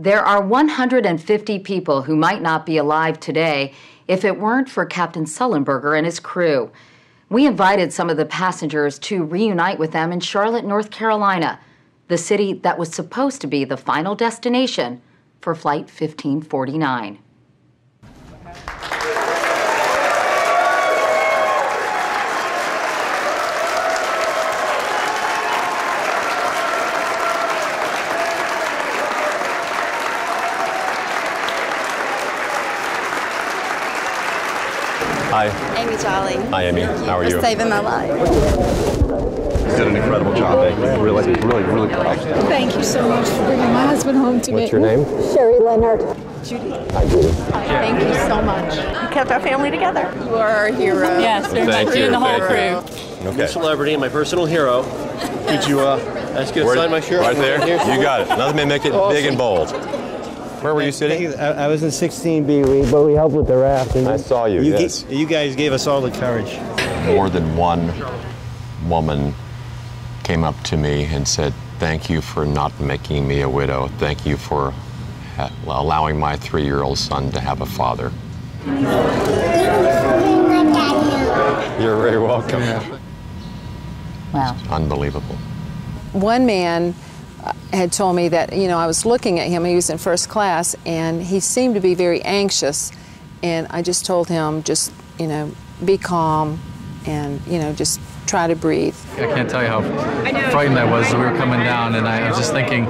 There are 150 people who might not be alive today if it weren't for Captain Sullenberger and his crew. We invited some of the passengers to reunite with them in Charlotte, North Carolina, the city that was supposed to be the final destination for Flight 1549. Hi. Amy Jolly. Hi, Amy. Thank How are for you? saving my life. You did an incredible job. Amy. Really, really, really proud. Thank you so much for bringing my husband home to me. What's your name? Sherry Leonard. Judy. Hi, Judy. Thank you so much. You kept our family together. You are our hero. Yes, there's Thank you you. and the whole Thank crew. Okay. celebrity and my personal hero. Did you uh, ask you to Where- sign my shirt? Right there. You got it. Nothing may make it big and bold. Where were you sitting? I, I was in 16B, but we helped with the raft. And I saw you, You, yes. you guys gave us all the courage. More than one woman came up to me and said, Thank you for not making me a widow. Thank you for ha- allowing my three year old son to have a father. You're very welcome. Wow. Unbelievable. One man had told me that, you know, I was looking at him, he was in first class, and he seemed to be very anxious. And I just told him, just, you know, be calm and, you know, just try to breathe. I can't tell you how frightened I was as we were coming down, and I was just thinking,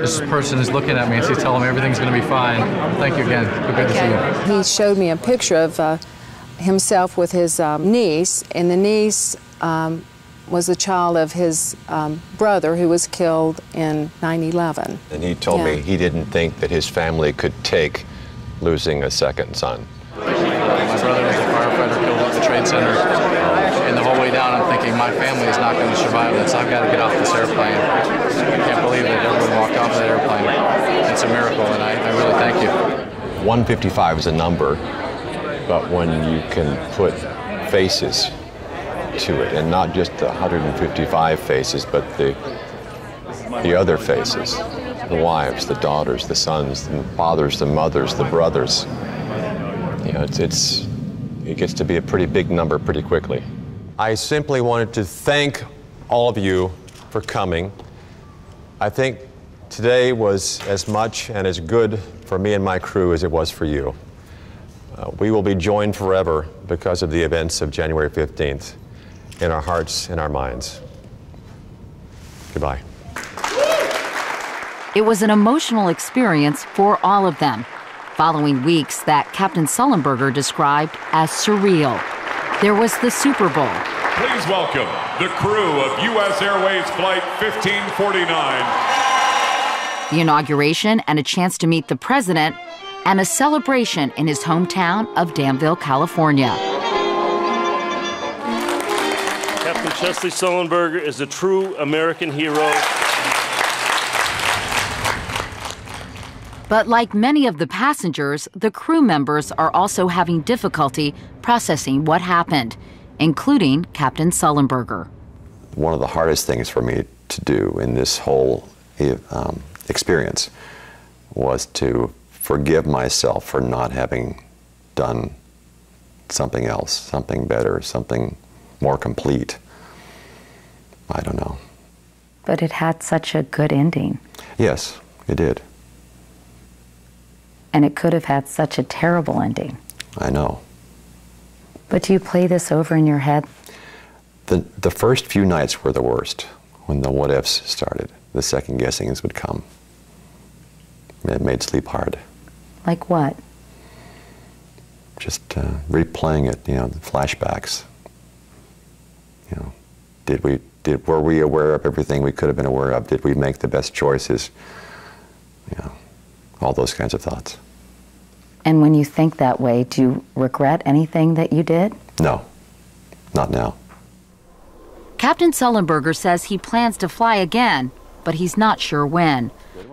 this person is looking at me and she's telling me everything's going to be fine. Thank you again. Good to see you. He showed me a picture of uh, himself with his um, niece, and the niece um, was the child of his um, brother who was killed in 9 11. And he told me he didn't think that his family could take losing a second son. My brother was a firefighter killed at the Trade Center, and the whole way down I'm thinking, my family is not going to survive this. I've got to get off this airplane. I can't believe that everyone walked off that airplane. It's a miracle, and I, I really thank you. 155 is a number, but when you can put faces to it, and not just the 155 faces, but the the other faces, the wives, the daughters, the sons, the fathers, the mothers, the brothers. You know, it's, it's it gets to be a pretty big number pretty quickly. I simply wanted to thank all of you for coming. I think today was as much and as good for me and my crew as it was for you. Uh, we will be joined forever because of the events of January 15th in our hearts and our minds. Goodbye. It was an emotional experience for all of them, following weeks that Captain Sullenberger described as surreal. There was the Super Bowl, Please welcome the crew of U.S. Airways Flight 1549. the inauguration, and a chance to meet the president, and a celebration in his hometown of Danville, California. Captain Chesley Sullenberger is a true American hero. But like many of the passengers, the crew members are also having difficulty processing what happened, including Captain Sullenberger. One of the hardest things for me to do in this whole um, experience was to forgive myself for not having done something else, something better, something more complete. I don't know. But it had such a good ending, Yes, it did. and it could have had such a terrible ending. I know. But do you play this over in your head? The, the first few nights were the worst when the what ifs started. The second guessings would come. It made sleep hard. Like what? Just uh, replaying it, you know, the flashbacks. You know, did we, did, were we aware of everything we could have been aware of? Did we make the best choices? You know, all those kinds of thoughts. And when you think that way, do you regret anything that you did? No, not now. Captain Sullenberger says he plans to fly again, but he's not sure when.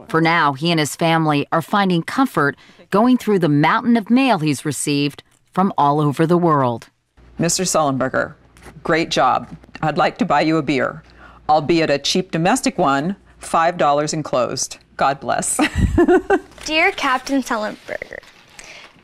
For now, he and his family are finding comfort going through the mountain of mail he's received from all over the world. Mr. Sullenberger, great job. I'd like to buy you a beer, albeit a cheap domestic one, $5 enclosed. God bless. Dear Captain Sullenberger,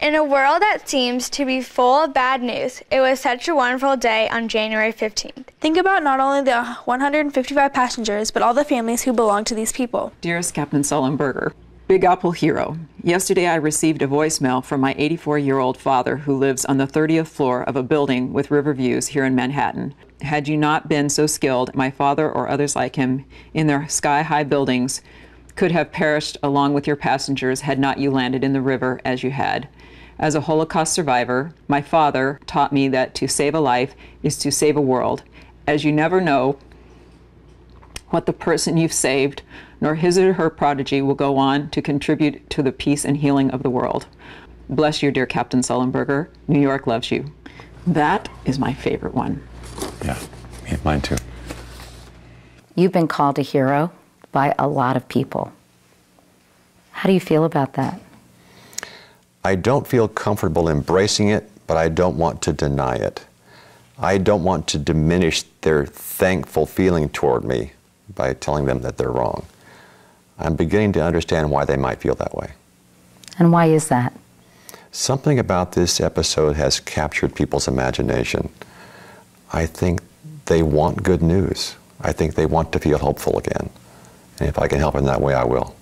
in a world that seems to be full of bad news, it was such a wonderful day on January 15th. Think about not only the 155 passengers, but all the families who belong to these people. Dearest Captain Sullenberger, Big Apple Hero, yesterday I received a voicemail from my 84 year old father who lives on the 30th floor of a building with river views here in Manhattan. Had you not been so skilled, my father or others like him in their sky high buildings could have perished along with your passengers had not you landed in the river as you had. As a Holocaust survivor, my father taught me that to save a life is to save a world, as you never know what the person you've saved, nor his or her prodigy will go on to contribute to the peace and healing of the world. Bless you, dear Captain Sullenberger. New York loves you. That is my favorite one. Yeah, mine too. You've been called a hero by a lot of people. How do you feel about that? I don't feel comfortable embracing it, but I don't want to deny it. I don't want to diminish their thankful feeling toward me by telling them that they're wrong. I'm beginning to understand why they might feel that way. And why is that? Something about this episode has captured people's imagination. I think they want good news. I think they want to feel hopeful again. And if I can help in that way, I will.